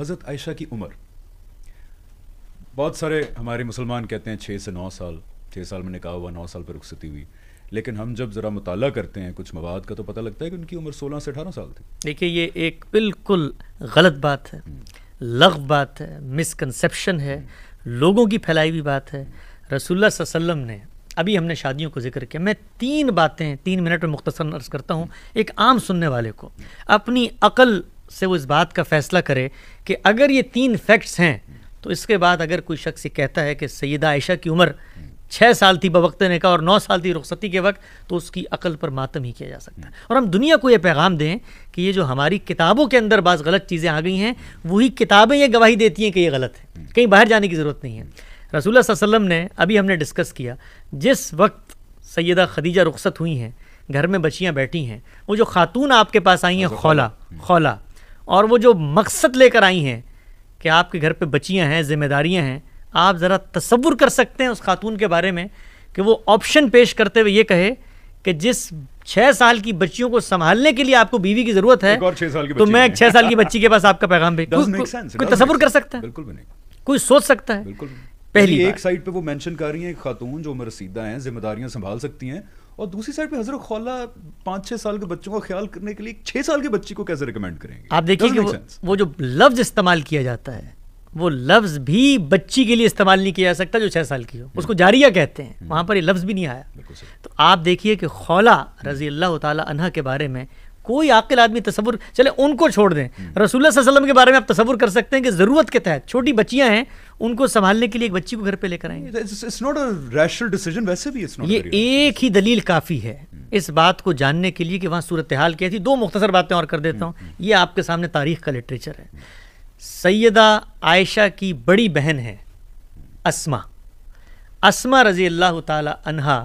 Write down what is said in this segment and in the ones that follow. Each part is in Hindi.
हज़रत आयशा की उम्र। बहुत सारे हमारे मुसलमान कहते हैं छः से नौ साल छः साल में निकाह हुआ नौ साल पर रुखसती हुई। लेकिन हम जब ज़रा मुताला करते हैं कुछ मवाद का तो पता लगता है कि उनकी उम्र सोलह से अठारह साल थी। देखिए ये एक बिल्कुल गलत बात है लग बात है मिसकंसेप्शन है लोगों की फैलाई हुई बात है। अलैहि वसल्लम ने अभी हमने शादियों को ज़िक्र किया मैं तीन बातें तीन मिनट में मुख्तसर अर्ज़ करता हूँ एक आम सुनने वाले को। अपनी अकल से वो इस बात का फैसला करे कि अगर ये तीन फैक्ट्स हैं तो इसके बाद अगर कोई शख्स ये कहता है कि सैदा आयशा की उम्र छः साल थी बवक्त ने का और नौ साल थी रुखसती के वक्त तो उसकी अकल पर मातम ही किया जा सकता है। और हम दुनिया को ये पैगाम दें कि ये जो हमारी किताबों के अंदर बाज़ गलत चीज़ें आ गई हैं वही किताबें ये गवाही देती हैं कि ये गलत है। कहीं बाहर जाने की ज़रूरत नहीं है। रसूल वसल्लम ने अभी हमने डिस्कस किया जिस वक्त सैदा खदीजा रुखसत हुई हैं घर में बच्चियाँ बैठी हैं वो जो खातून आपके पास आई हैं खौला। खौला। और वो जो मकसद लेकर आई हैं कि आपके घर पे बच्चियाँ हैं जिम्मेदारियाँ हैं आप ज़रा तस्वुर कर सकते हैं उस खातून के बारे में कि वो ऑप्शन पेश करते हुए ये कहे कि जिस छः साल की बच्चियों को संभालने के लिए आपको बीवी की ज़रूरत है और साल की तो मैं छः साल की बच्ची के पास आपका पैगाम भेज कोई- तस्वुर कर सकता है? बिल्कुल भी नहीं। कोई सोच सकता है? बिल्कुल पहली एक साइड पे वो मेंशन कर रही हैं खातून जो उम्र रसीदा हैं जिम्मेदारियाँ संभाल सकती हैं और दूसरी साइड पे हज़रत खौला पाँच छह साल के बच्चों का ख्याल करने के लिए छह साल के बच्ची को कैसे रिकमेंड करेंगे? आप देखिए वो, वो जो लफ्ज इस्तेमाल किया जाता है वो लफ्ज भी बच्ची के लिए इस्तेमाल नहीं किया जा सकता जो छह साल की हो। उसको जारिया कहते हैं। वहाँ पर ये लफ्ज भी नहीं आया। तो आप देखिए कि खौला रज़ी अल्लाह तला के बारे में कोई आकिल आदमी तस्वुर चले उनको छोड़ दें। रसूलुल्लाह सल्लल्लाहु वसल्लम के बारे में आप तस्वुर कर सकते हैं कि ज़रूरत के तहत छोटी बच्चियाँ हैं उनको संभालने के लिए एक बच्ची को घर पे लेकर आएँगे। It's not a rational decision वैसे भी it's not ये एक ही दलील काफ़ी है। इस बात को जानने के लिए कि वहाँ सूरत हाल क्या थी। दो मुख्तसर बातें और कर देता हूँ। ये आपके सामने तारीख का लिटरेचर है। सैदा आयशा की बड़ी बहन है असमा। असमा रज़ी अल्लाह अनहा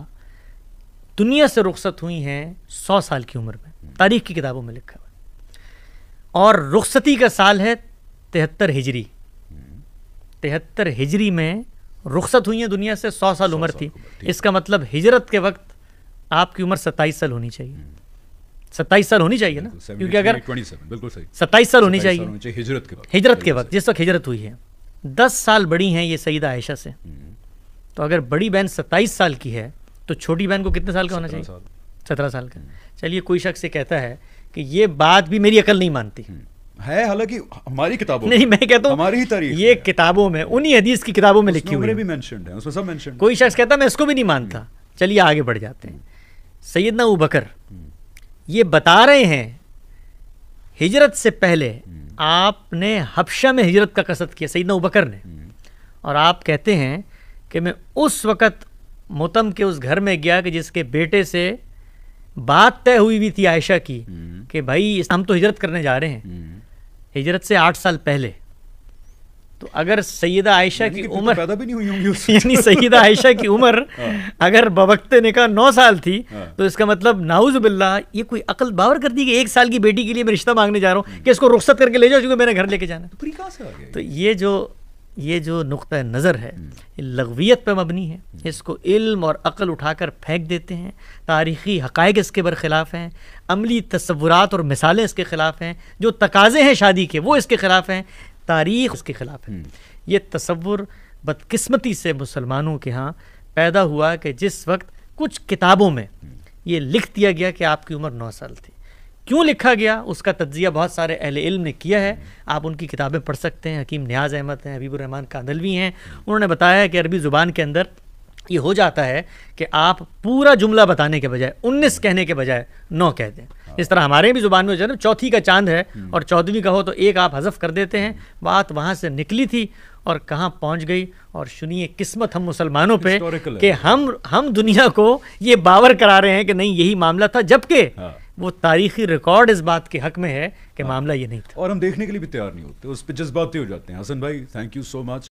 दुनिया से रुखसत हुई हैं सौ साल की उम्र में। तारीख की किताबों में लिखा हुआ और रुखसती का साल है तिहत्तर हिजरी। तिहत्तर हिजरी में रुखसत हुई हैं दुनिया से सौ साल उम्र थी। इसका मतलब हिजरत के वक्त आपकी उम्र सत्ताईस साल होनी चाहिए। सत्ताईस साल होनी चाहिए ना? क्योंकि अगर बिल्कुल सही। सत्ताईस साल होनी चाहिए। हिजरत के वक्त। हिजरत के वक्त जिस वक्त हिजरत हुई है। दस साल बड़ी हैं ये सईदा आयशा से। हम्म, तो अगर बड़ी बहन सत्ताईस साल की है तो छोटी बहन को कितने साल का होना चाहिए? सत्रह साल का। चलिए कोई शख्स ये कहता है कि ये बात भी मेरी अकल नहीं मानती। हम्म। है हालाँकि हमारी किताबों नहीं मैं। कहता हूँ हमारी ही तारीख ये किताबों में उन्हीं हदीस की किताबों में लिखी हुई भी मेंशनड है उसमें सब मेंशनड कोई शख्स कहता मैं इसको भी नहीं मानता। चलिए आगे बढ़ जाते हैं। सैयदना अबू बकर ये बता रहे हैं हिजरत से पहले आपने हबशा में हिजरत का कसरत किया सैयदना अबू बकर ने। और आप कहते हैं कि मैं उस वक़्त मोतम के उस घर में गया कि जिसके बेटे से बात तय हुई हुई थी आयशा की हम्म। कि भाई हम तो हिजरत करने जा रहे हैं हिजरत से आठ साल पहले तो अगर सैयदा आयशा की उम्र पैदा भी नहीं हुई होंगी यानी सईदा आयशा की उम्र अगर बबकते ने कहा नौ साल थी हाँ। तो इसका मतलब नाउज बिल्ला ये कोई अकल बावर करती है कि एक साल की बेटी के लिए मैं रिश्ता मांगने जा रहा हूँ कि इसको रुख्सत करके ले जाओ क्योंकि मेरे घर लेके जाना है। तो तो ये जो ये जो नुक्ता नज़र है ये लघवियत पर मबनी है। इसको इल्म और अकल उठाकर फेंक देते हैं। तारीख़ी हक़ाइक़ इसके बरखिलाफ़ हैं। अमली तस्वुरात और मिसालें इसके ख़िलाफ़ हैं। जो तकाज़े हैं शादी के वो इसके ख़िलाफ़ हैं। तारीख़ उसके ख़िलाफ़ है। ये तस्वुर बदकस्मती से मुसलमानों के यहाँ पैदा हुआ कि जिस वक्त कुछ किताबों में ये लिख दिया गया कि आपकी उम्र नौ साल थी। क्यों लिखा गया? उसका तज्जिया बहुत सारे अहले इल्म ने किया है। आप उनकी किताबें पढ़ सकते हैं। हकीम न्याज अहमद हैं हबीबुररहमान कांदलवी हैं। उन्होंने बताया है कि अरबी ज़ुबान के अंदर ये हो जाता है कि आप पूरा जुमला बताने के बजाय उन्नीस कहने के बजाय नौ कह दें। इस तरह हमारे भी ज़ुबान में जो है ना चौथी का चाँद है और चौदहवीं का हो तो एक आप हज़फ कर देते हैं। बात वहाँ से निकली थी और कहाँ पहुँच गई। और सुनिए किस्मत हम मुसलमानों पे कि हम हम दुनिया को ये बावर करा रहे हैं कि नहीं यही मामला था। जबकि हाँ। वो तारीखी रिकॉर्ड इस बात के हक में है कि मामला ये नहीं था। और हम देखने के लिए भी तैयार नहीं होते उस पर जज्बाते हो जाते हैं। हसन भाई थैंक यू सो मच